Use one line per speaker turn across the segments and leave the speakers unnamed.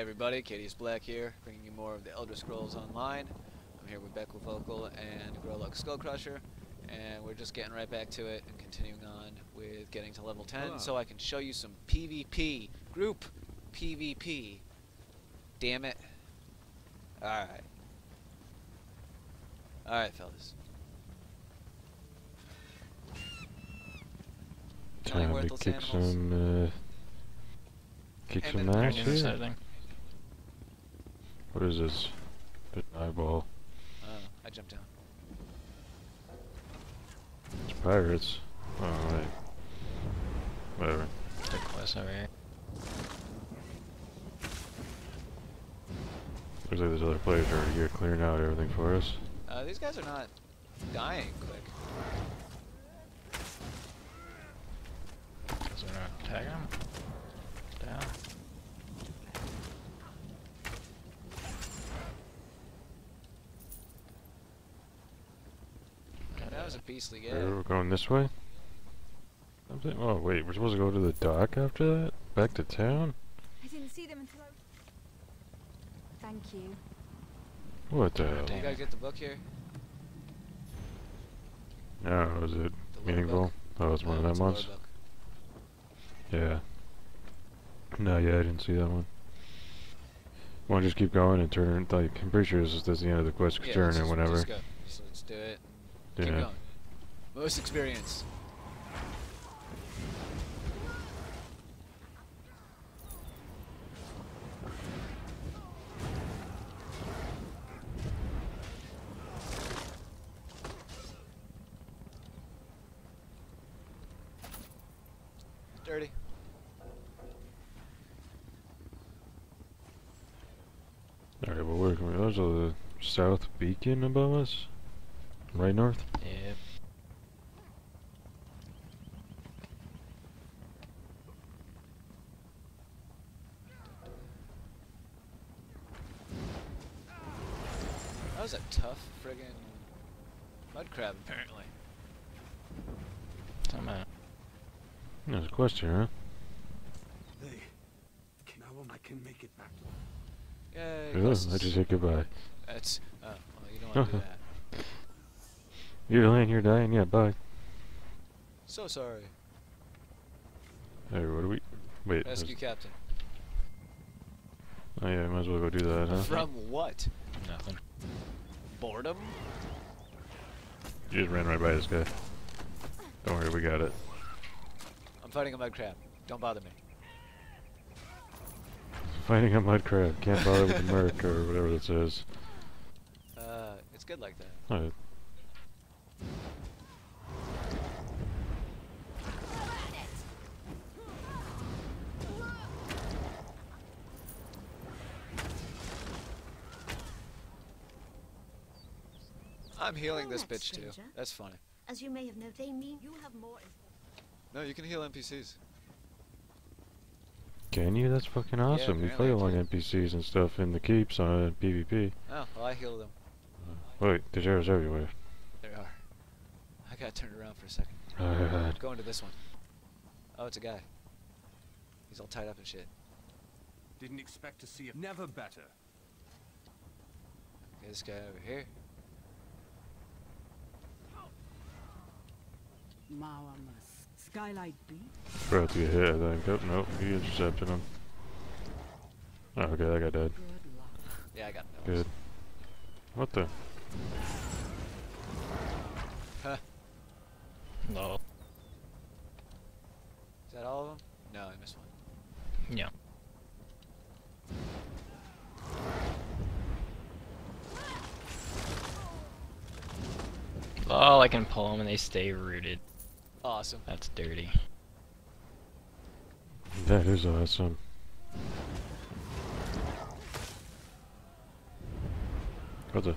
everybody, Kadius Black here, bringing you more of the Elder Scrolls Online. I'm here with Bequivocal and Grolug Skullcrusher, and we're just getting right back to it and continuing on with getting to level 10
Hello.
so I can show you some PvP, group PvP. Damn it. Alright. Alright, fellas.
Time to kick
animals.
some, uh, kick
And
some
then
ass here. What is this? Bit eyeball.
Uh, I jumped down.
It's pirates. Oh wait. Whatever.
The quest over here.
Looks like there's other players already here clearing out everything for us.
Uh, these guys are not dying quick.
Is there a tag him? Down.
That was a beastly
We're we're going this way? Something? Oh wait, we're supposed to go to the dock after that? Back to town?
I didn't see them until I... Thank you.
What the
God
hell?
You
damn.
gotta get the book here.
No, is it
The lore
meaningful?
book.
Oh, it's one of them ones? Yeah. No, yeah, I didn't see that one. Want to just keep going and turn? Like, I'm pretty sure this is, this is the end of the quest.
Yeah,
turn
let's
and
just,
whenever.
Just go. So let's do it.
Yeah.
Keep going. Most experience. Dirty.
Alright, well, where can we? Those are the south beacon above us? Right north?
Yep.
That was a tough friggin' mud crab, apparently.
I'm out.
There's a quest here, huh?
Hey, can, now I can make it back.
Yay.
Really?
quests.
I just said goodbye.
That's. Oh, well, you don't want to do that.
You're laying here dying? Yeah, bye.
So sorry.
Hey, what do we. Wait.
Rescue captain.
Oh, yeah, I might as well go do that, huh?
From what?
Nothing.
Boredom?
You just ran right by this guy. Don't worry, we got it.
I'm fighting a mud crab. Don't bother me.
Fighting a mud crab. Can't bother with the merc or whatever it says.
Uh, it's good like that.
Alright.
I'm healing this
Alright,
bitch too. That's funny.
As you may have noted, they mean you have more...
No, you can heal NPCs.
Can you? That's fucking awesome. you
apparently
fight along. NPCs and stuff in the keeps on PvP.
Oh, well, I heal them.
Wait, there's arrows everywhere.
There are. I got turned around for a second.
Oh, Alright.
Going to this one. Oh, it's a guy. He's all tied up and shit.
Didn't expect to see it. Never better.
Okay, this guy over here.
Mawamas. Skylight B.
About to get hit, I think. Oh, nope, he intercepted him. Oh, okay, that guy died.
Good luck.
Yeah, I got no.
Good. What the?
Huh.
Lol.
Is that all of them? No, I missed one.
Yeah. Oh, I can pull them and they stay rooted.
Awesome.
That's dirty.
That is awesome. What the?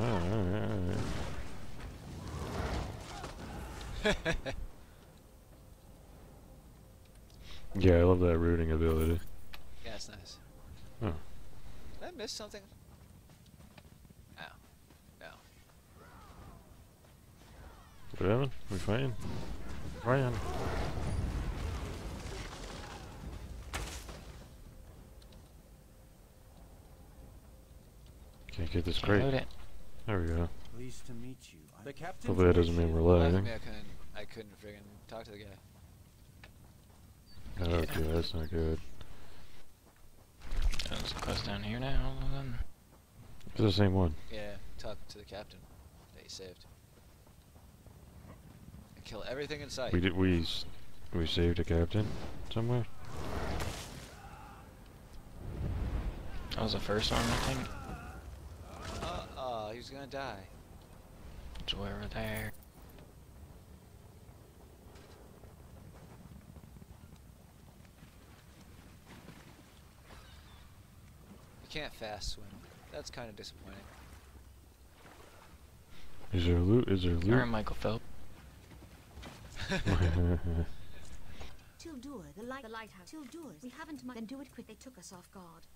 Ah, alright, alright. Yeah, I love that rooting ability.
Yeah, it's nice.
Oh.
Did I miss something? Ow. No.
What happened? We fighting? Ryan. Can't get this
Can't load
crate.
it.
There we go.
Pleased to meet you. The captain.
Hopefully that doesn't mean we're
Well,
lagging.
I couldn't. I couldn't friggin' talk to the guy.
Oh, Okay, that's not good.
There's a quest down here now. Then.
It's the same one.
Yeah, talk to the captain that he saved. And kill everything in sight.
We did. We we saved a captain somewhere.
That was the first one, I think.
Uh, oh, he was gonna die.
It's way over there.
You can't fast swim. That's kind of disappointing.
Is there loot? Is there
Alright,
loot?
Michael Phelps.
Tildur, the light, the lighthouse. Tildur, we haven't much. Then do it quick. They took us off guard.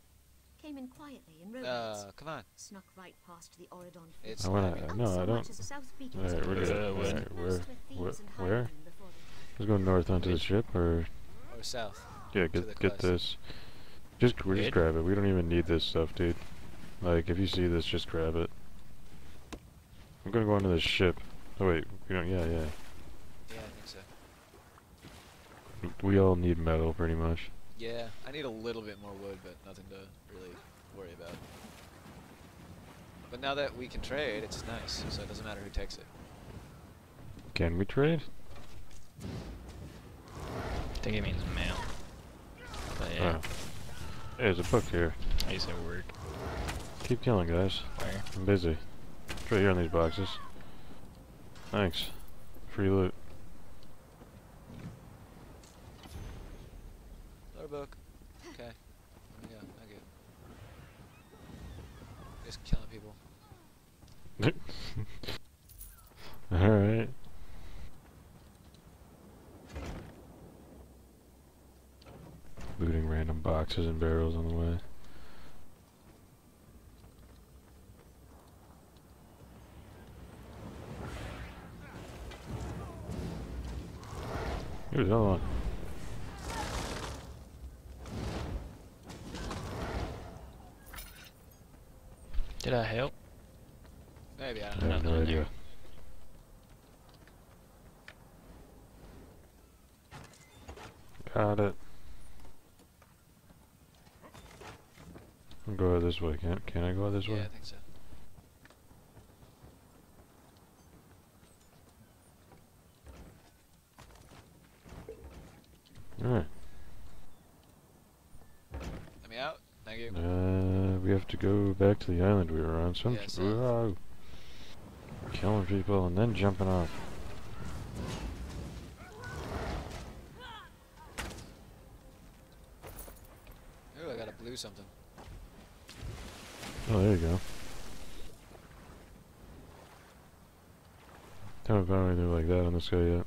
Came in quietly in rowboats.
uh, come on.
Snuck right past the Auridon.
It's
I wanna- uh, no, I don't-
as the South Beacon
Alright,
was
where
closed.
do-
They
where-
were
where-
supposed to have thieves
where-
and
where?
highwaymen
Let's go north onto the ship, or
Or south.
yeah,
the
get get this. Just we just grab it. We don't even need this stuff, dude. Like if you see this, just grab it. I'm gonna go onto the ship. Oh wait, we don't. Yeah, yeah.
Yeah, I think so.
We all need metal, pretty much.
Yeah, I need a little bit more wood, but nothing to really worry about. But now that we can trade, it's nice, so it doesn't matter who takes it.
Can we trade?
I think it means mail. But yeah,
Oh. Hey, there's a book here.
I used to work.
Keep killing, guys.
Where?
I'm busy. It's right here on these boxes. Thanks. Free loot.
Book. Okay. There we go. Thank you. Just killing people.
Alright. Looting random boxes and barrels on the way. Here's another one.
Did I help?
Maybe, I
I
don't know.
have no
Nothing
idea. Got it. I'll go this way. Can can I go this
Yeah,
way?
Yeah, I think so.
Alright.
Let me out. Thank you.
Uh, we have to go back to the island we were on. Some
Yeah, so-
killing people and then jumping off.
Ooh, I got a blue something.
Oh, there you go. Haven't found anything like that on this guy yet.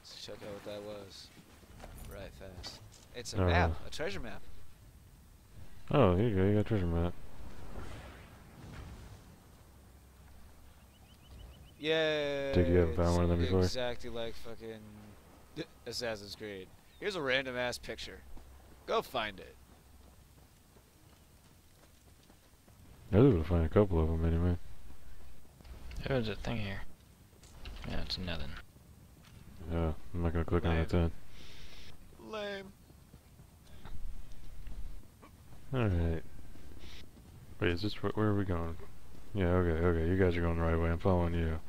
Let's check out what that was. Right fast. It's a
Uh,
map, a treasure map.
Oh, here you go. You got treasure map.
Yay!
Think you haven't found one of them before?
Exactly like fucking Assassin's Creed. Here's a random ass picture. Go find it.
I was able to find a couple of them anyway.
There's a thing here. Yeah, it's nothing.
Yeah, I'm not gonna click on it then.
Lame.
Alright. Wait, is this wh- where are we going? Yeah, okay, okay. You guys are going the right way. I'm following you.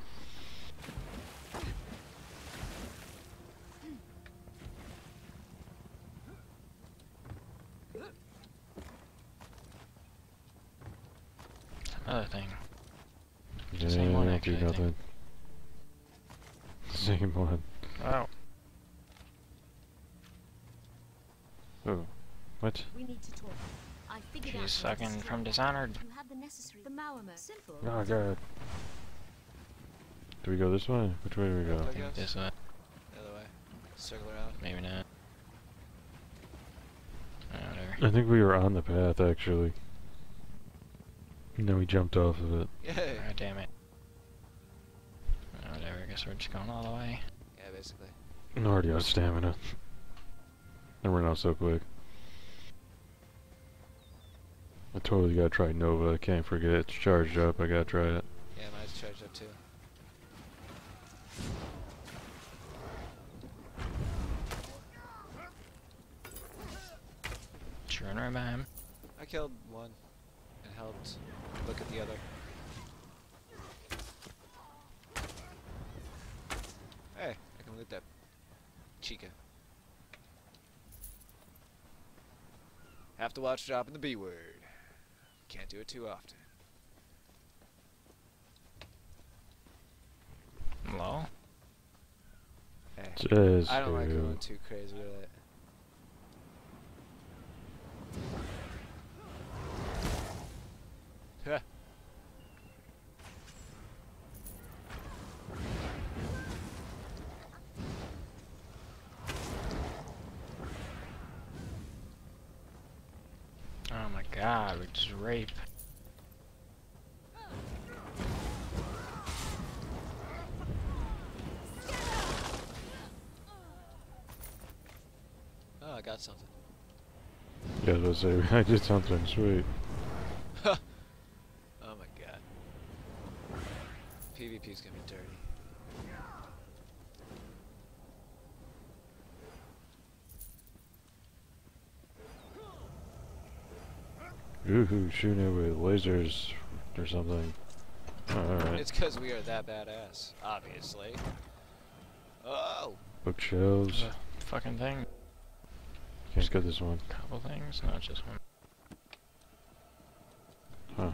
Another thing.
Yeah,
Same one,
I don't
actually,
do
I think.
nothing. Same one.
Wow.
Oh, what?
We need to talk. I figured
She's
how to
fucking from
that.
Dishonored.
You the necessary. The Maormer. Simple.
Oh god. Do we go this way? Which way do we go?
I
I think this way.
The other way. Circle around.
Maybe not. Uh, whatever.
I think we were on the path actually. And then we jumped off of it.
Yeah.
God damn it. Whatever, I guess we're just going all the way.
Yeah, basically.
I'm already out of stamina. And we're not so quick. I totally gotta try Nova. I can't forget. It's charged up. I gotta try it.
Yeah, mine's charged up too.
Just run right by him.
I killed one and helped look at the other. Hey, I can loot that Chica. Have to watch dropping the B word. Can't do it too often.
Low.
Hey, eh.
Just
I don't like going too crazy with it. Huh.
Oh my god, we just rape.
Oh, I got something.
Yeah, I was about say, I did something sweet.
Oh my god. PvP's gonna be dirty.
Ooh, shooting it with lasers or something. Alright.
It's because we are that badass, obviously. Oh!
Bookshelves.
The fucking thing.
Can't get this one.
Couple things? No, just one.
Huh.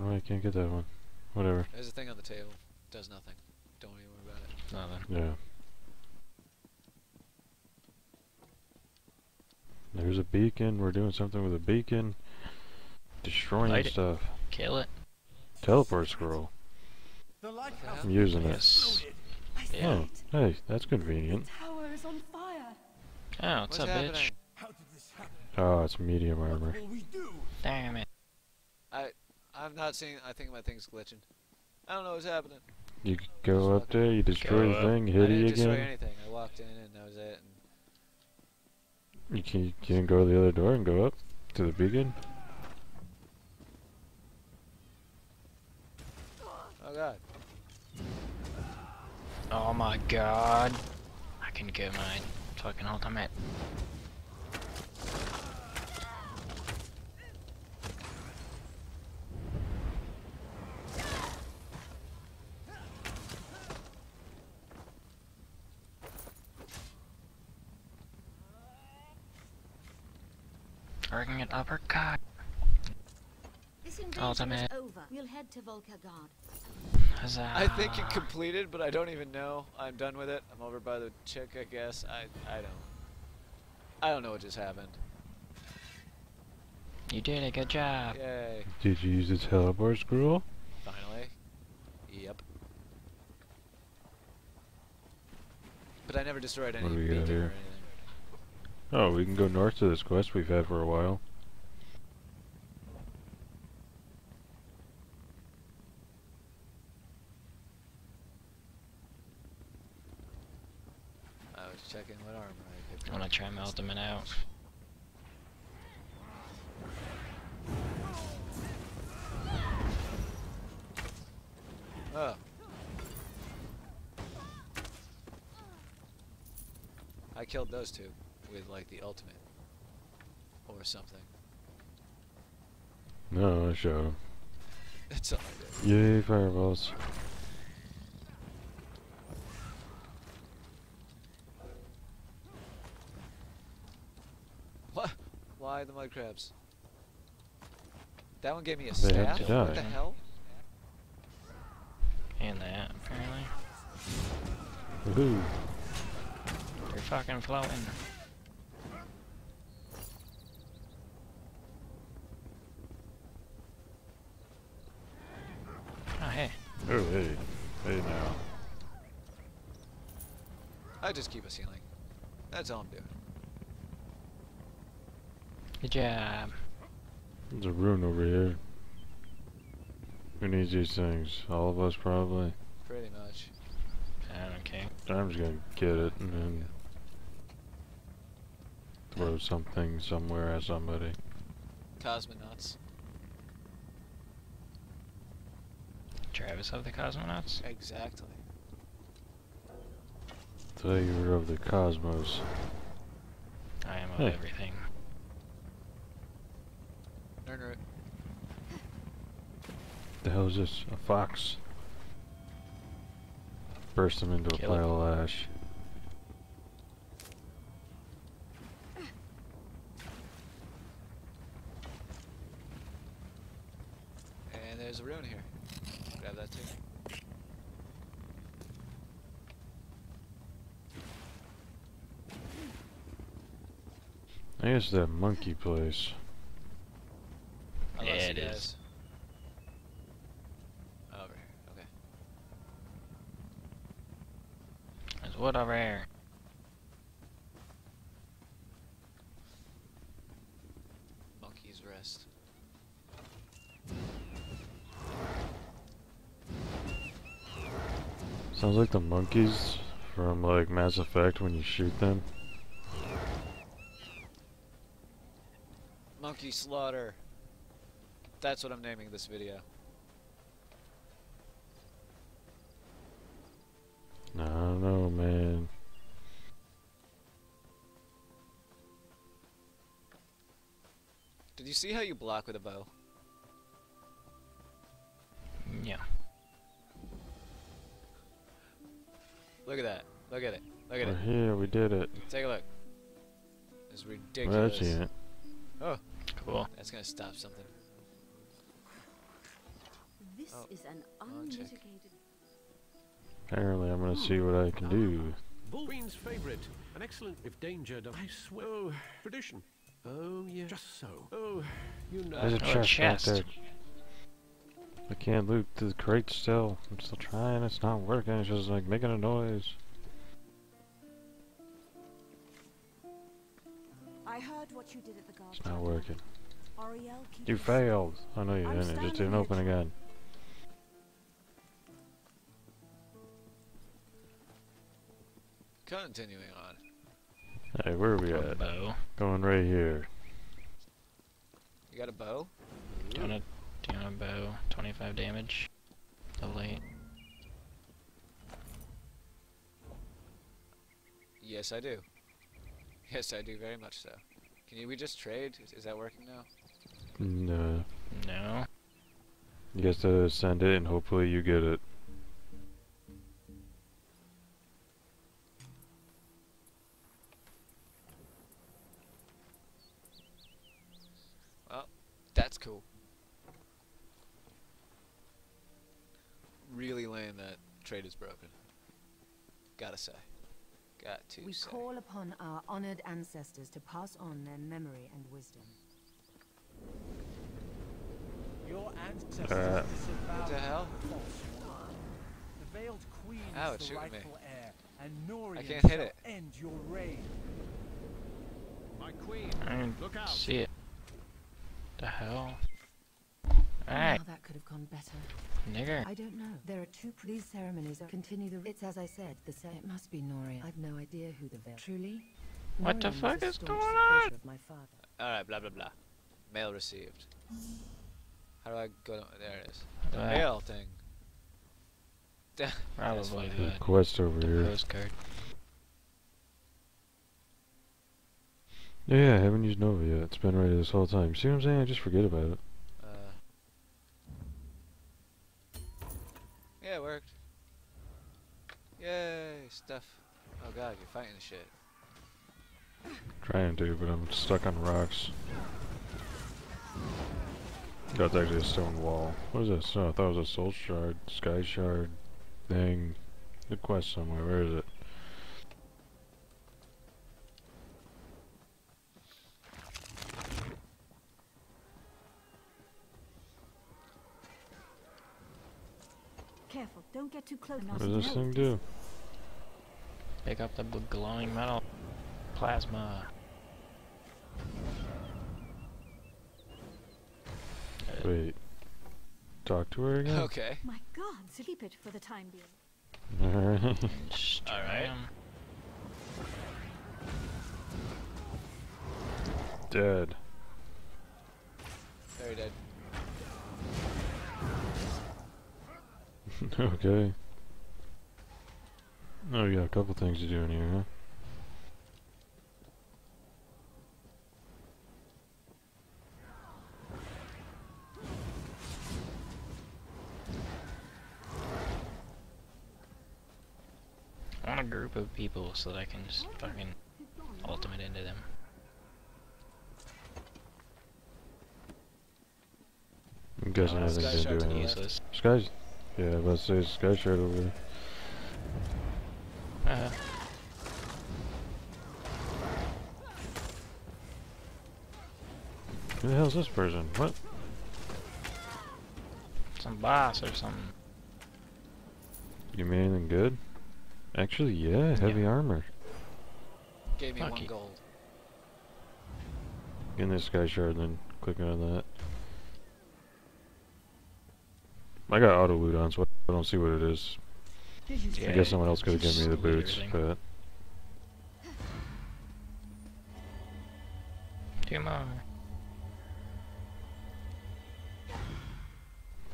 Oh, I can't get that one. Whatever.
There's a thing on the table. Does nothing. Don't even worry about it.
Nothing.
Yeah. There's a beacon. We're doing something with a beacon. Destroying
Light it.
stuff.
Kill it.
Teleport scroll.
The
I'm using it.
Yes.
exploded.
Yeah.
Oh, hey, that's convenient.
Tower is on fire.
Oh, what's,
What's
up,
happening?
bitch?
How did this?
Oh, it's medium
What
armor.
will we do?
Damn it.
I'm not seeing. I think my thing's glitching. I don't know what's happening.
You go up there, you destroy
Go
the
up.
thing,
I
hit
didn't destroy
again.
anything. I walked in and that was it.
You can, can go to the other door and go up to the beacon.
oh god.
Oh my god. I can get my fucking an uppercut.
This invasion
Ultimate.
is over. We'll head to Vulkhel Guard.
Huzzah.
I think it completed, but I don't even know. I'm done with it. I'm over by the chick, I guess. I I don't. I don't know what just happened.
You did a good job.
Yay!
Did you use the teleport scroll?
Finally. Yep. But I never destroyed any
What do we got
beacon or
here?
anything.
Oh, we can go north to this quest we've had for a while.
I was checking what armor I could.
I wanna try my ultimate out.
Oh. I killed those two with like the ultimate or something.
No, I shot him.
That's all I did.
Yay, fireballs.
What? Why the mud crabs? That one gave me a
They
staff. What the hell?
And that, apparently.
Woohoo.
They're fucking floating. Oh, hey.
Oh, hey. Hey now.
I just keep us healing. That's all I'm doing.
Good job.
There's a rune over here. Who needs these things? All of us, probably.
Pretty much.
I don't care.
I'm just gonna get it and then throw something somewhere at somebody.
Cosmonauts.
Travis of the Cosmonauts.
Exactly.
Savior of the cosmos.
I am of
Hey.
everything.
Nerner.
The hell is this? A fox? Burst him into a
Kill it.
pile of ash.
And there's a rune here. Grab that too.
I guess that monkey place.
I
Yeah,
lost you
it is.
guys. Over here. Okay.
There's wood over here.
Monkey's rest.
Sounds like the monkeys from like Mass Effect when you shoot them.
Monkey slaughter. That's what I'm naming this video.
I don't know, man.
Did you see how you block with a bow? Look at that. Look at it. Look at
We're
it.
here, we did it.
Take a look. It's
Well,
ridiculous.
that's it. Oh.
Cool.
That's gonna stop something.
This
Oh,
is an
wrong chick.
unmitigated.
Apparently, I'm gonna see hmm. what I can do. Ah.
Bullween's favourite. An excellent if danger does. I swear. Oh, tradition. Oh, yeah. Just so. Oh, you know.
There's a
Oh, a
chest, right there. I can't loot the crate still. I'm still trying. It's not working. It's just like making a noise.
I heard what you did at the guard.
It's not working.
Ariel,
You
it
failed. Oh know you
I'm
didn't. It just didn't open again.
Continuing on.
Hey, where are we
A
at?
bow.
Going right here.
You got a bow?
Do you want a, do you want a bow? 25 damage. The late.
Yes, I do. Yes, I do very much so. Can you, we just trade? Is, is that working now?
No.
No.
You guys to send it and hopefully you get it.
Well, that's cool. Really lame that trade is broken. Gotta say. Got to
We
say.
call upon our honored ancestors to pass on their memory and wisdom.
Your ancestors
Uh.
disavowed
What the hell?
falsehood. The veiled queen
Ow,
is the
shooting me.
rightful heir, and Norian
can't hit it.
end your reign.
My queen.
I
Look out.
see it. The hell?
How
Alright,
that could have gone better.
nigger.
I don't know. There are two. Pr- these ceremonies are continue the. It's as I said. The cer- It must be Noria. I've no idea who the veil. Truly.
What the
Norian was
fuck
a
is going on?
supporter Of my father.
Alright, blah blah blah. Mail received. How do I go? To, there it is. The
Uh,
mail thing. That's
Probably
funny.
The
the
quest over here.
postcard.
Yeah, I haven't used Nova yet. It's been ready this whole time. See what I'm saying? I just forget about it.
Uh, yeah, it worked. Yay, stuff. Oh god, you're fighting the shit.
Trying to, but I'm stuck on rocks. That's actually a stone wall. What is this? Oh, I thought it was a soul shard, sky shard thing. Good quest somewhere. Where is it?
Careful, don't get too close.
What does this thing do?
Pick up the glowing metal. Plasma.
Wait. Talk to her again?
Okay.
My God, so keep it for the time being.
Alright.
Alright.
dead.
Very dead.
okay. Oh, you got a couple things to do in here, huh?
I want a group of people so that I can just fucking ultimate into them.
I'm guessing
Uh,
nothing's gonna
Shard
do anything.
Useless.
Sky's. Yeah, I was about to say Sky Shard over there.
Uh,
Who the hell's this person? What?
some boss or something.
You mean anything good? Actually, yeah, heavy armor.
Gave me
Fuck
one
you.
gold.
Getting this Sky Shard and then clicking on that. I got auto loot on, so I don't see what it is.
Did you
I guess someone else could have given me the boots,
everything.
but
Two more.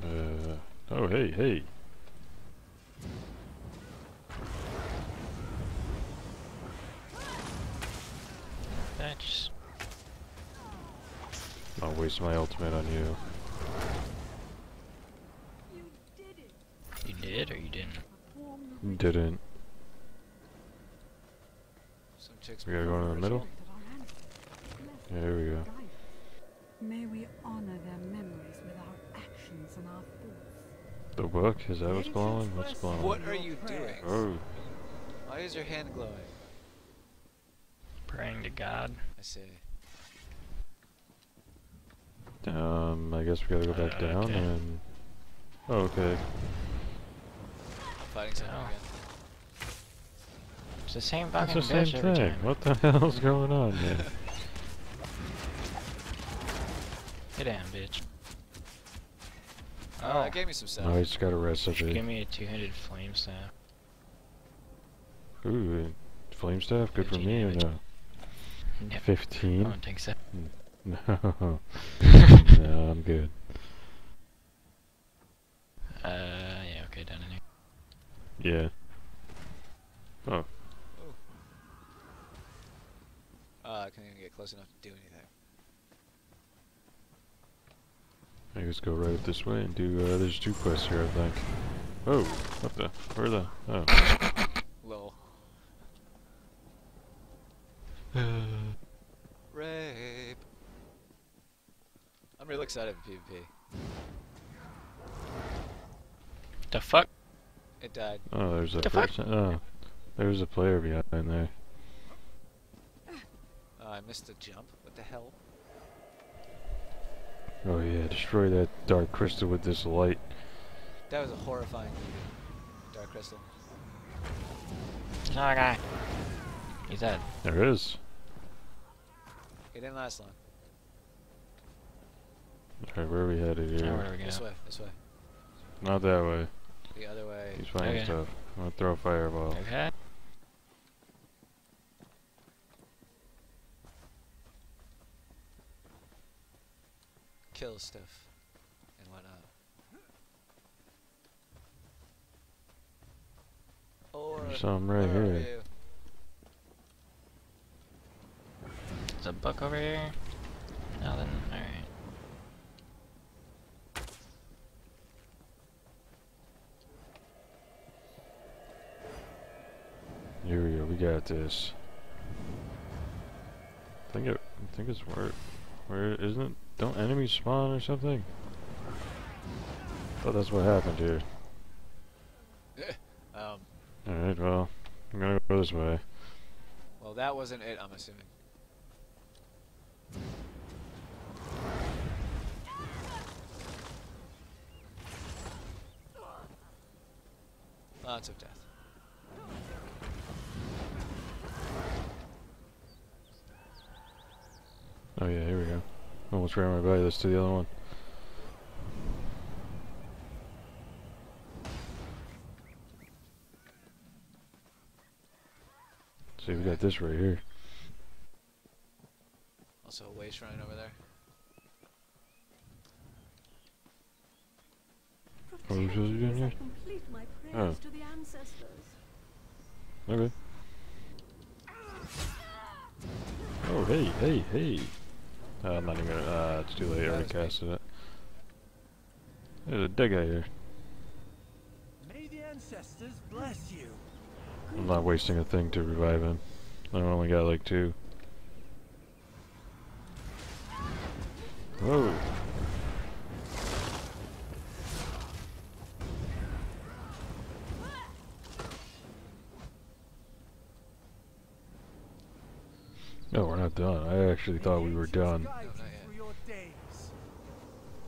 uh, oh hey hey,
That's
I'll waste my ultimate on you.
you did or you didn't?
Didn't.
Some chicks.
We gotta go in the middle.
that our ancestors
Yeah, here we go.
May we honor their memories with our actions and our thoughts.
The book is that what's glowing? What's glowing?
What are you doing?
Oh,
Why is your hand glowing?
Praying to God.
I see.
um, I guess we gotta go back
Uh,
down
okay.
and. Oh, okay.
I'm fighting someone
Oh.
again.
It's the same
That's
fucking
the same
bitch every
thing.
time.
What the hell's going on, here?
Get down, bitch.
Oh, that gave me some stuff.
Oh, I just got a rest of
Give me a two-handed flame staff.
Ooh, uh, flame staff, good for
15
me or
damage.
no?
Yep. I
Fifteen?
don't think so.
No, no, I'm good.
Uh, yeah, okay, done in here.
Yeah. Oh,
Uh, I can't even get close enough to do anything.
I guess go right this way and do. Uh, there's two quests here, I think. Oh, what the? Where the? Oh.
Lol. Rape. I'm really excited for PvP.
The fuck?
It died.
Oh, there's a
The fuck?
person. Oh, there's a player behind there.
Uh, I missed a jump. What the hell?
Oh yeah, destroy that dark crystal with this light.
That was a horrifying movie. Dark Crystal.
There's another guy. He's dead.
There is.
It didn't last long.
Alright, where are we headed here?
where do we?
This way. This way.
Not that way.
The other way.
He's finding
Okay.
stuff. I'm gonna throw a fireball.
Okay.
Kill stuff. And whatnot. Or.
There's something right
where
here.
you?
There's a book over here. Nothing. Alright.
Here we go. We got this. I think it. I think it's where. Where isn't it? Don't enemies spawn or something? Thought that's what happened here.
Um.
Alright, well, I'm gonna go this way.
Well, that wasn't it. I'm assuming. Lots of death.
Oh yeah, here we go. Almost ran right by this to the other one. See, we got this right here.
Also a way shrine over there.
Oh, what are we supposed to be doing here?
Complete
Oh.
to the ancestors.
Okay. Oh, hey, hey, hey. Uh, I'm not even gonna, uh, it's too late, I already
That was me.
casted it. There's a dead guy here.
May the ancestors bless you.
I'm not wasting a thing to revive him. I only got like two. Whoa. No, we're not done. I actually thought we were done.
Guide
No, not
you
yet.
through your days.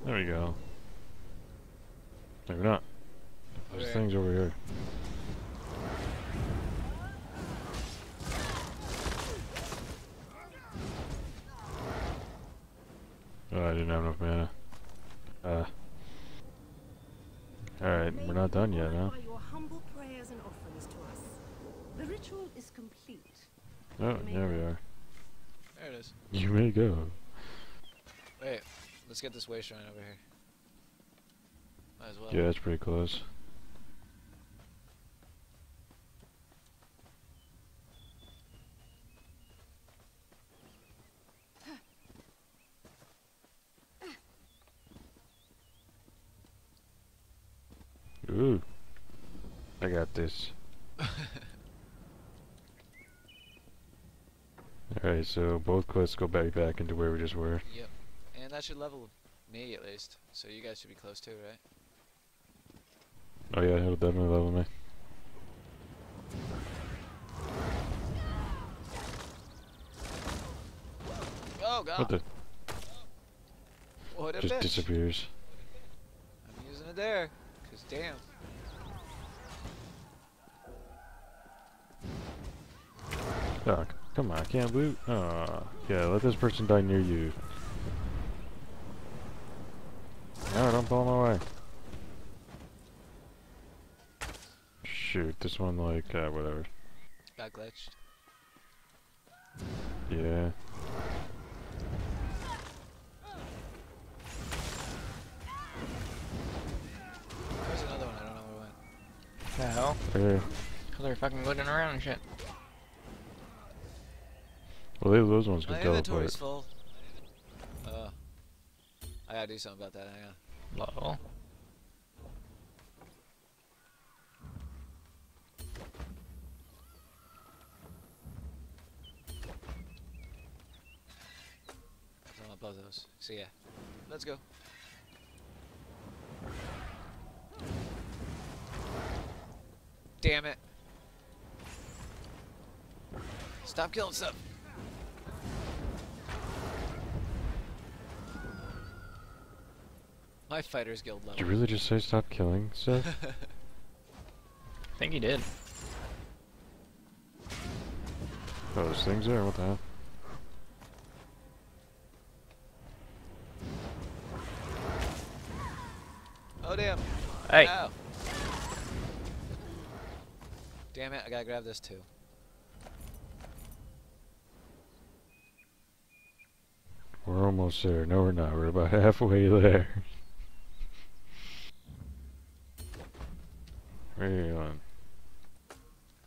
There we go. Maybe not. There's things over here. Oh, I didn't have enough mana. Uh. Alright, we're not done yet, huh?
By your humble prayers and offerings to us. The ritual is complete.
Oh, there we are.
There it is.
You may go.
Wait, let's get this way shrine over here. Might as well.
Yeah, it's pretty close. Ooh. I got this. Alright, so both quests go back back into where we just were.
Yep. And that should level me at least. So you guys should be close too, right?
Oh yeah, it'll definitely level me.
Oh god.
What the?
What
Just
bitch.
disappears.
I'm using it there. Cause damn.
C- come on, I can't loot. Oh, yeah, let this person die near you. No, don't pull him away. Shoot, this one like, uh, whatever.
Got glitched.
Yeah.
There's another one. I don't know where it went.
The hell?
There.
Cause they're fucking looting around and shit.
Well, they, those ones can
My
teleport.
full. Uh, I gotta do something about that. Hang on.
Lol.
So I'm above those. So yeah, let's go. Damn it! Stop killing stuff. My fighters guild
Did you really just say stop killing stuff?
I think he did.
oh, there's things there, what the hell?
oh damn!
Hey!
Ow. Damn it! I gotta grab this too.
We're almost there. No, we're not. We're about halfway there. Where are you going?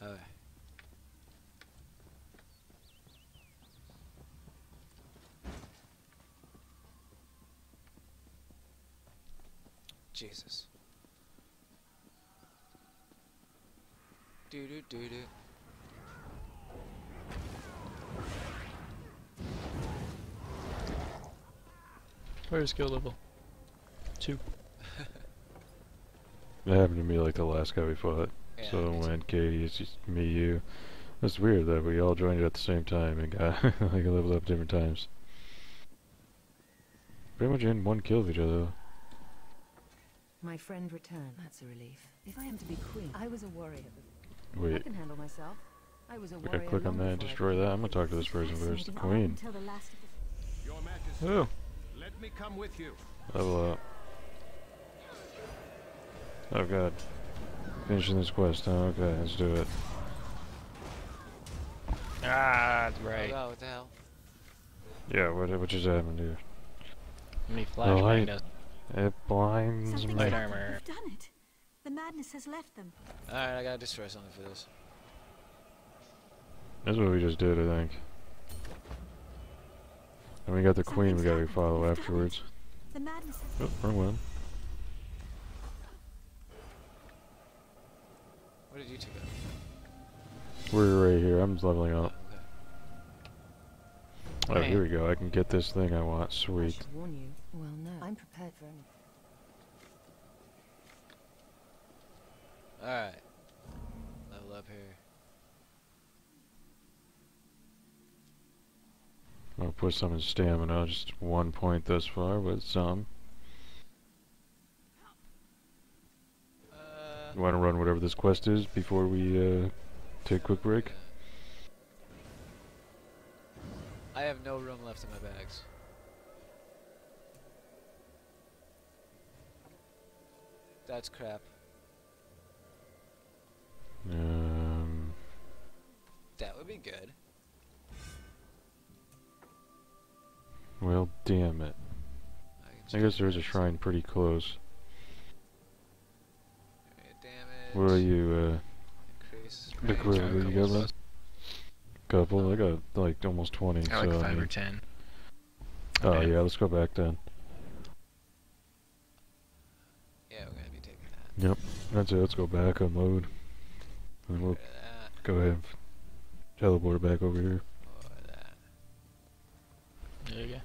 Okay. Jesus. Do do do do.
Where's skill level? Two.
It happened to me like the last guy we fought.
Yeah,
so
me too.
when Katie, it's just me, you. That's weird that we all joined at the same time and got like leveled up different times. Pretty much in one kill of each other.
My friend returned. That's a relief. If I am to be queen, I was a warrior. I
Wait,
can handle myself. I was a
I
warrior.
click on that and destroy that. I'm gonna talk to this person first. The queen.
Until the last of the
Your Majesty,
Oh,
let me come with you.
level up. Oh god. Finishing this quest, huh? Okay, let's do it.
Ah, that's
Oh
right.
god, what the hell?
Yeah, what, what just happened here?
Somebody
The
flash
light.
banged.
It blinds
Something's
me.
Light armor.
We've done it. The madness has left them.
Alright, I gotta destroy something for this.
That's what we just did, I think. And we got the queen we gotta
happened.
follow
We've
afterwards.
The madness has
Oh, wrong one.
Where did you two go?
We're right here. I'm leveling
Oh,
up.
okay.
Oh, here we go. I can get this thing I want. Sweet.
should warn you. Well, no. I'm prepared for anything.
Alright. Level up here.
I'll put some in stamina. Just one point thus far, but some.
Uh,
You want to run whatever this quest is before we uh, take a quick break?
I have no room left in my bags. That's crap.
Um,
That would be good.
well, damn it.
I,
I guess there's a shrine pretty close.
Damage.
Where are you,
Increase.
uh, the
range.
quill?
got a
You
couple
got Couple? I got like almost 20.
I like
so, I
five or ten.
Oh,
Okay.
yeah, let's go back then.
Yeah, we're gonna be taking that.
Yep, that's it. Let's go back, unload. And we'll go ahead teleport back over here.
There you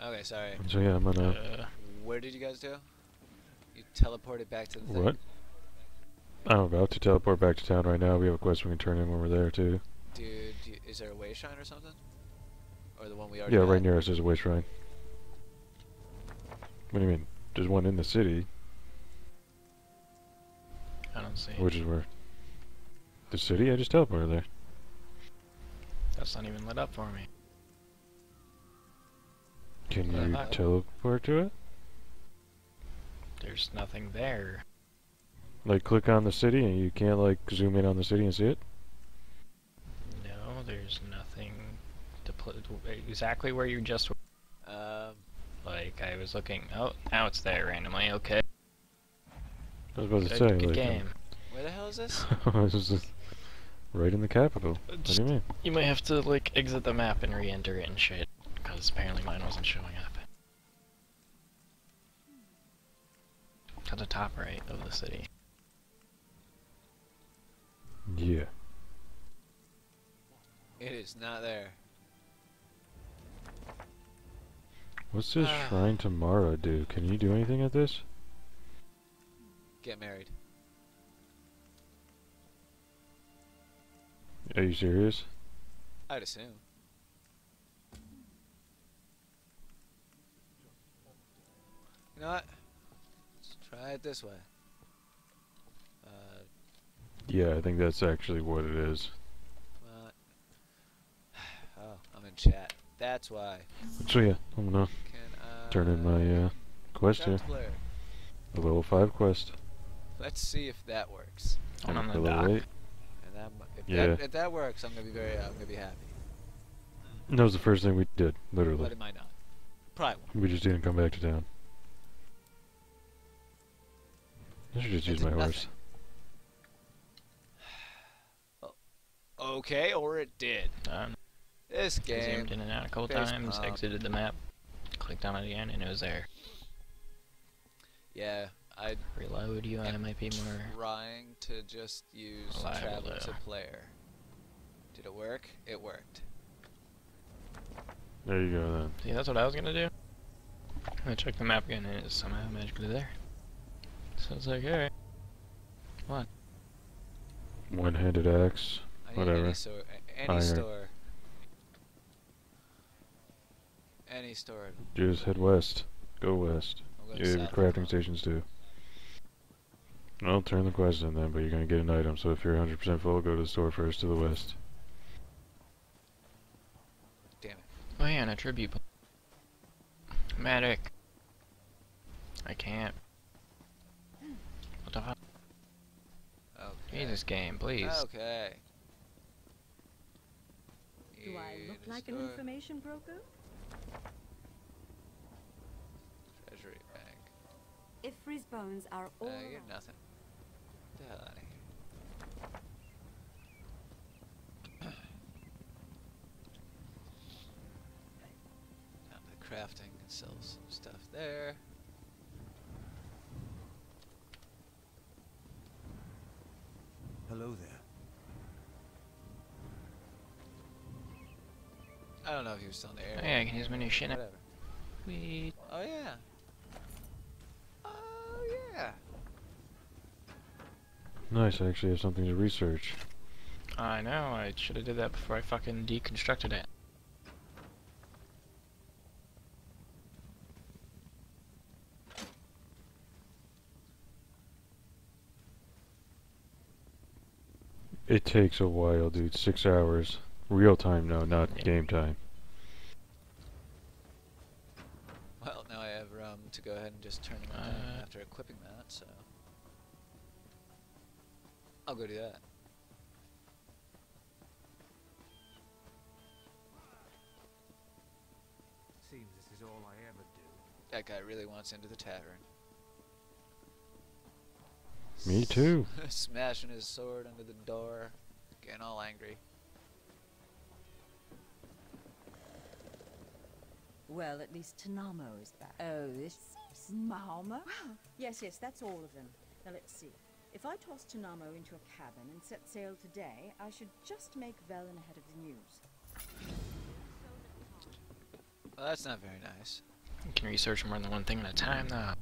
go.
Okay, sorry.
So yeah, I'm gonna...
Uh,
Where did you guys do? You teleported back to the thing?
What? I'm about to teleport back to town right now. We have a quest we can turn in when we're there, too.
Dude, is there a way shrine or something? Or the one we already
Yeah, right near us is a way shrine. What do you mean? There's one in the city,
I don't see.
which is where... The city? I just teleported there.
That's not even lit up for me.
Can
Uh,
you
I-
teleport to it?
There's nothing there.
Like, click on the city and you can't, like, zoom in on the city and see it?
No, there's nothing to put exactly where you just were.
Um,
Like I was looking. Oh, now it's there randomly. Okay.
I was about to
Good,
say,
good
like...
game.
where the hell is this?
this is just right in the capital. What do you mean?
You might have to like exit the map and re-enter it and shit, because apparently mine wasn't showing up. To the top right of the city.
Yeah.
it is not there.
What's this
Ah.
shrine to Mara do? Can you do anything at this?
Get married.
Are you serious?
I'd assume. You know what? Let's try it this way. Uh,
Yeah, I think that's actually what it is.
what? Oh, I'm in chat. That's why.
So yeah, I'm gonna
Can I
turn in my uh, quest here.
Player.
A level 5 quest.
Let's see if that works.
One on the
level
dock.
eight.
And that, mi- if
Yeah.
that if that works, I'm gonna be very I'm gonna be happy.
That was the first thing we did, literally.
But
literally.
it might not. Probably won't.
We just didn't come back to town. I should just
It
use my
nothing.
horse.
Okay, or it did.
Um,
This game.
zoomed in and out a couple times,
palm.
exited the map, clicked on it again, and it was there.
Yeah, I
Reload UI might be more.
trying to just use
Reliable,
travel to player. Did it work? It worked.
There you go then.
See, that's what I was gonna do. I checked the map again, and it's somehow magically there. So it's like, alright.
One-handed axe.
I need
Whatever.
any store. Any
Iron.
store. Any store.
Just head west. Go west.
I'm going
Yeah, the crafting stations do. I'll turn the quest in then, but you're gonna get an item, so if you're 100% full, go to the store first to the west.
Damn it.
Oh yeah, and a tribute. po- Medic. I can't. What the fuck?
Okay.
Jesus game, please.
Okay.
Do I look Like an information broker?
Treasury bank.
Y'ffre's bones are all
Uh, you're nothing. Get the hell out of here. Down to crafting and sell some stuff there.
Hello there.
I don't know if he was still in the
Oh, yeah, I can use my new shit now.
Whatever.
Sweet.
Oh yeah. Oh yeah.
Nice, I actually have something to research.
I know, I should have did that before I fucking deconstructed it.
It takes a while, dude. Six hours. Real time, no, not
Yeah.
game time.
Well, now I have room to go ahead and just turn him on
Uh,
after equipping that, so I'll go do that.
Seems this is all I ever do.
That guy really wants into the tavern.
Me too.
Smashing his sword under the door, getting all angry.
Well, at least Tanamo is back. Oh, this
Mahoma?
Yes, yes, that's all of them. Now let's see. If I toss Tanamo into a cabin and set sail today, I should just make Velen ahead of the news.
Well, that's not very nice.
You can research more than one thing at a time, though.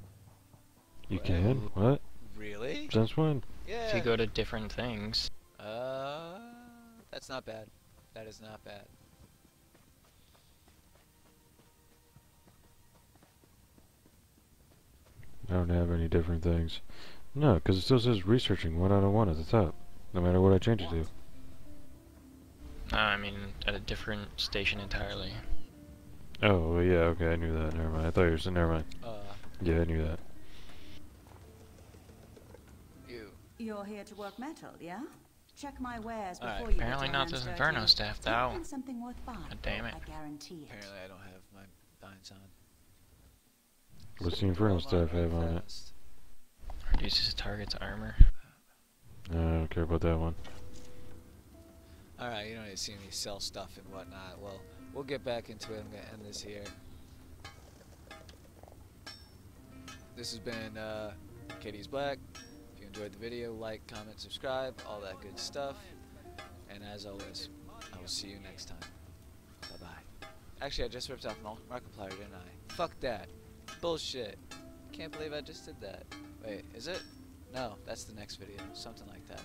You can? What?
Really?
Since when?
Yeah.
If you go to different things.
Uh, that's not bad. That is not bad.
I don't have any different things. No, because it still says researching one out of one at the top. No matter what I change it to.
No, I mean, at a different station entirely.
Oh, yeah, okay, I knew that. Never mind. I thought you were saying, never mind.
Uh,
Yeah, I knew that.
you.
You're here to work metal, yeah? Check my wares
All right.
before you get
Apparently not
hands
this
dirty.
Inferno staff,
Don't
though.
something worth buying.
God damn it.
I guarantee it.
Apparently, I don't have my binds on.
What's the Inferno
Roll
staff
mine
have on it?
Fast.
Reduces target's armor.
No, I don't care about that one.
Alright, you don't need to see me sell stuff and whatnot. Well, we'll get back into it. I'm going to end this here. This has been uh, Kadius Black. If you enjoyed the video, like, comment, subscribe, all that good stuff. And as always, I will see you next time. Bye-bye. Actually, I just ripped off Mar- Markiplier, didn't I? Fuck that. Bullshit. Can't believe I just did that. Wait, is it? No, that's the next video. Something like that.